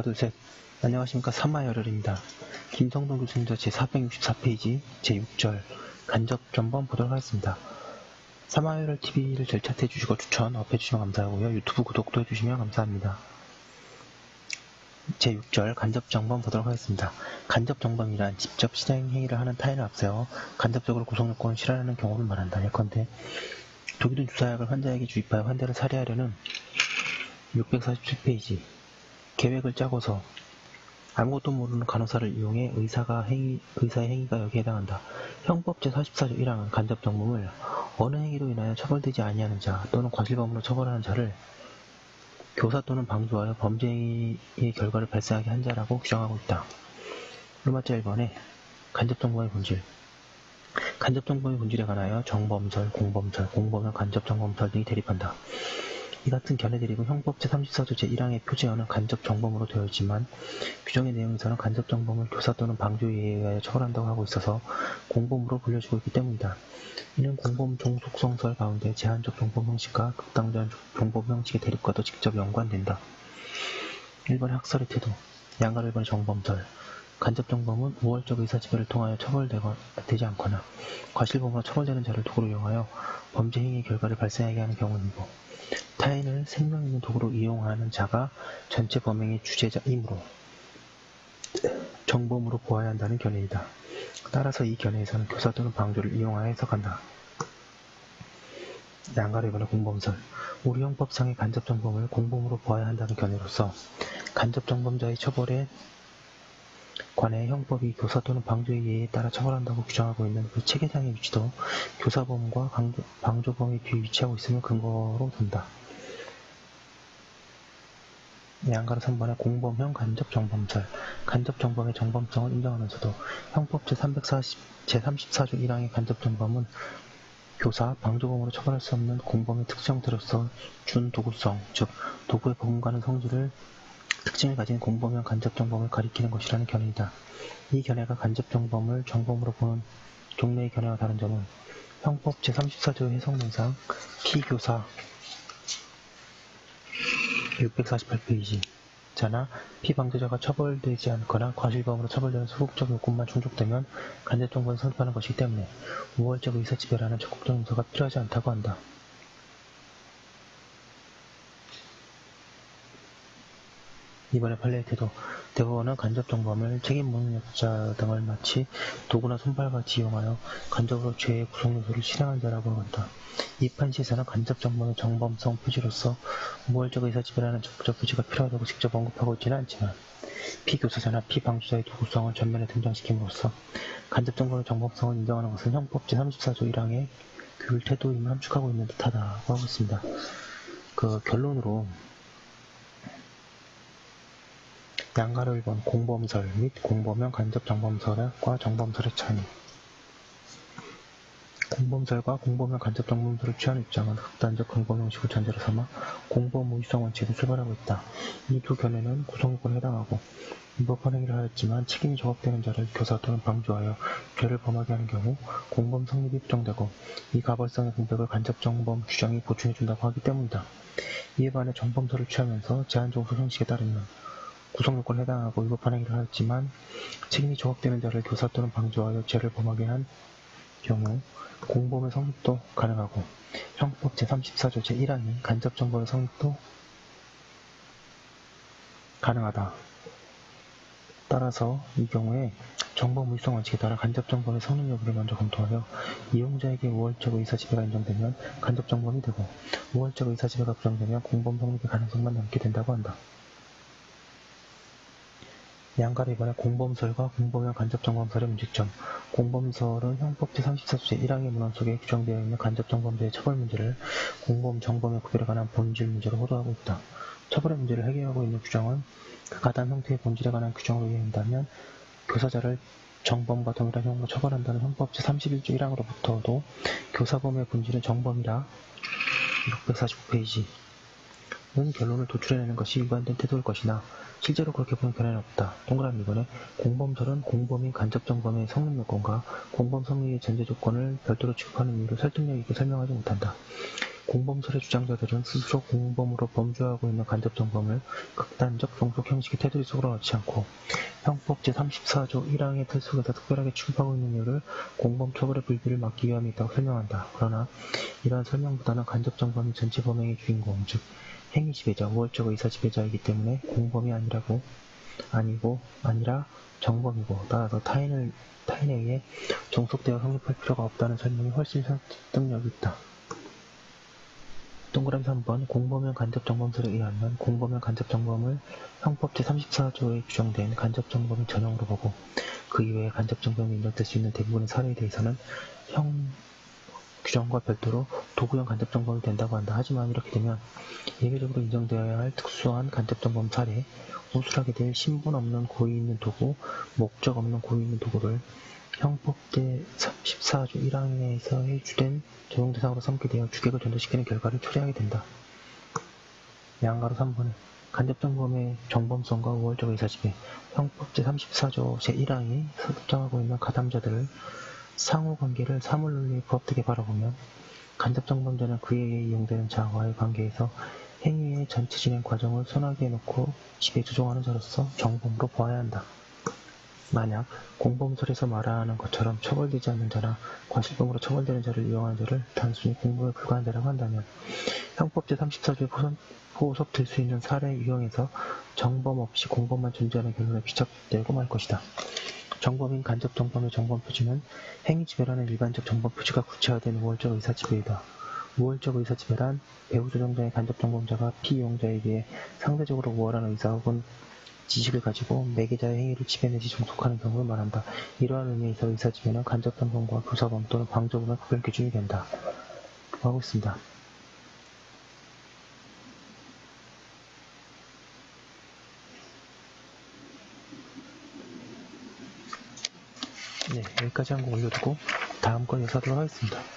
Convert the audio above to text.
하나 둘셋 안녕하십니까 사마열혈입니다. 김성동 교수님도 제 464페이지 제 6절 간접전범 보도록 하겠습니다. 사마열혈 TV를 절차해 주시고 추천, 업해 주시면 감사하고요. 유튜브 구독도 해주시면 감사합니다. 제 6절 간접 정범 보도록 하겠습니다. 간접 정범이란 직접 실행 행위를 하는 타인을 앞세워 간접적으로 구성요건을 실현하는 경우를 말한다. 예컨대 독이든 주사약을 환자에게 주입하여 환자를 살해하려는 647페이지 계획을 짜고서 아무것도 모르는 간호사를 이용해 의사가 행위, 의사의 행위가 여기에 해당한다. 형법 제44조 1항은 간접 정범을 어느 행위로 인하여 처벌되지 아니하는 자 또는 과실범으로 처벌하는 자를 교사 또는 방조하여 범죄의 결과를 발생하게 한 자라고 규정하고 있다. 로마자 1번에 간접정범의 본질 간접정범의 본질에 관하여 정범설, 공범설, 공범형 간접정범설 등이 대립한다. 이 같은 견해들이고 형법 제34조 제1항의 표제어는 간접정범으로 되어 있지만 규정의 내용에서는 간접정범을 교사 또는 방조에 의하여 처벌한다고 하고 있어서 공범으로 불려주고 있기 때문이다. 이는 공범 종속성설 가운데 제한적 정범 형식과 극단적 정범 형식의 대립과도 직접 연관된다. 1번의 학설의 태도, 양가 1번의 정범설, 간접정범은 우월적 의사지배를 통하여 처벌되지 않거나 과실범으로 처벌되는 자를 도구로 이용하여 범죄 행위 결과를 발생하게 하는 경우이고 타인을 생명 있는 도구로 이용하는 자가 전체 범행의 주제자이므로 정범으로 보아야 한다는 견해이다. 따라서 이 견해에서는 교사 또는 방조를 이용하여 해석한다. 양가래번의 공범설 우리 형법상의 간접정범을 공범으로 보아야 한다는 견해로서 간접정범자의 처벌에 관해 형법이 교사 또는 방조의 예에 따라 처벌한다고 규정하고 있는 그 체계상의 위치도 교사범과 방조범이 뒤에 위치하고 있음을 근거로 둔다. 양가로 3번의 공범형 간접 정범설 간접 정범의 정범성을 인정하면서도 형법 제340, 제34조 1항의 간접 정범은 교사, 방조범으로 처벌할 수 없는 공범의 특성들로서 준 도구성, 즉 도구에 버금가는 성질을 특징을 가진 공범형 간접정범을 가리키는 것이라는 견해이다. 이 견해가 간접정범을 정범으로 보는 종래의 견해와 다른 점은 형법 제34조의 해석문상 피교사 648페이지 자나 피방조자가 처벌되지 않거나 과실범으로 처벌되는 소극적 요건만 충족되면 간접정범을 선포하는 것이기 때문에 우월적 의사지배라는 적극적 용서가 필요하지 않다고 한다. 이번에 판례의 태도, 대법원은 간접 정범을 책임 능력자 등을 마치 도구나 손발같이 이용하여 간접으로 죄의 구성 요소를 실행한 자라고 한다. 이 판 시에서는 간접 정범의 정범성 표지로서 무월적 의사 지배라는 적극적 표지가 필요하다고 직접 언급하고 있지는 않지만 피교사자나 피방주자의 도구성을 전면에 등장시킴으로써 간접 정범의 정범성을 인정하는 것은 형법 제 34조 1항의 교율 태도임을 함축하고 있는 듯하다고 하고 있습니다. 그 결론으로 양가로 1번 공범설 및 공범형 간접 정범설과 정범설의 차이 공범설과 공범형 간접 정범설을 취하는 입장은 극단적 공범 형식을 전제로 삼아 공범 우위성 원칙을 출발하고 있다. 이 두 견해는 구성요건에 해당하고 위법한 행위를 하였지만 책임이 적합되는 자를 교사 또는 방조하여 죄를 범하게 하는 경우 공범 성립이 부정되고 이 가벌성의 공백을 간접 정범 규정이 보충해준다고 하기 때문이다. 이에 반해 정범설을 취하면서 제한정소 형식에 따르면 구성요건에 해당하고 위법한 행위를 하였지만 책임이 조각되는 자를 교사 또는 방조하여 죄를 범하게 한 경우 공범의 성립도 가능하고 형법 제34조 제1항인 간접정범의 성립도 가능하다. 따라서 이 경우에 정범 물성 원칙에 따라 간접정범의 성립 여부를 먼저 검토하여 이용자에게 우월적 의사지배가 인정되면 간접 정범이 되고 우월적 의사지배가 부정되면 공범 성립의 가능성만 남게 된다고 한다. 이번에 공범설과 공범형 간접정범설의 문제점 공범설은 형법 제34조 제 1항의 문헌 속에 규정되어 있는 간접정범죄의 처벌 문제를 공범, 정범의 구별에 관한 본질 문제로 호도하고 있다. 처벌의 문제를 해결하고 있는 규정은 그 가단 형태의 본질에 관한 규정으로 이해한다면 교사자를 정범과 동일한 형으로 처벌한다는 형법 제31조 1항으로부터도 교사범의 본질은 정범이라 649페이지 는 결론을 도출해내는 것이 일관된 태도일 것이나 실제로 그렇게 보는 견해는 없다. 동그라미 이번에 공범설은 공범인 간접정범의 성능 요건과 공범 성립의 전제 조건을 별도로 취급하는 이유를 설득력 있게 설명하지 못한다. 공범설의 주장자들은 스스로 공범으로 범죄하고 있는 간접정범을 극단적 종속 형식의 테두리 속으로 넣지 않고 형법 제34조 1항의 틀 속에서 특별하게 취급하고 있는 이유를 공범 처벌의 불비를 막기 위함이 있다고 설명한다. 그러나 이러한 설명보다는 간접정범이 전체 범행의 주인공, 즉 행위 지배자, 우월적 의사 지배자이기 때문에 공범이 아니라고 아니고 아니라 정범이고 따라서 타인을 타인에 의해 종속되어 성립할 필요가 없다는 설명이 훨씬 설득력이 있다. 동그라미 3번 공범형 간접정범설에 의하면 공범형 간접정범을 형법 제34조에 규정된 간접정범의 전형으로 보고 그 이외에 간접정범이 인정될 수 있는 대부분의 사례에 대해서는 형 규정과 별도로 도구형 간접정범이 된다고 한다. 하지만 이렇게 되면 예외적으로 인정되어야 할 특수한 간접정범 사례, 우술하게 될 신분 없는 고의 있는 도구, 목적 없는 고의 있는 도구를 형법대 34조 1항에서 해주된 적용 대상으로 삼게 되어 주객을 전도시키는 결과를 초래하게 된다. 양가로 3번은 간접정범의 정범성과 우월적 의사지배, 형법 제34조 제1항이 설정하고 있는 가담자들을 상호관계를 사물논리에 부합되게 바라보면 간접정범자는 그에 의해 이용되는 자와의 관계에서 행위의 전체 진행 과정을 손아귀에 놓고 지배 조종하는 자로서 정범으로 보아야 한다. 만약 공범설에서 말하는 것처럼 처벌되지 않는 자나 과실범으로 처벌되는 자를 이용하는 자를 단순히 공범에 불과한 자라고 한다면 형법 제34조에 포섭될 수 있는 사례 유형에서 정범 없이 공범만 존재하는 결론에 귀착되고 말 것이다. 정범인 간접 정범의 정범 표지는 행위 지배라는 일반적 정범 표지가 구체화된 우월적 의사 지배이다. 우월적 의사 지배란 배후 조정자의 간접 정범자가 피이용자에 비해 상대적으로 우월한 의사 혹은 지식을 가지고 매개자의 행위를 지배 내지 종속하는 경우를 말한다. 이러한 의미에서 의사지배는 간접정범과 교사범 또는 방조범의 구별 기준이 된다. 하고 있습니다. 네, 여기까지 한 거 올려두고 다음 건 여사도록 하겠습니다.